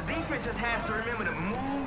The defense just has to remember to move.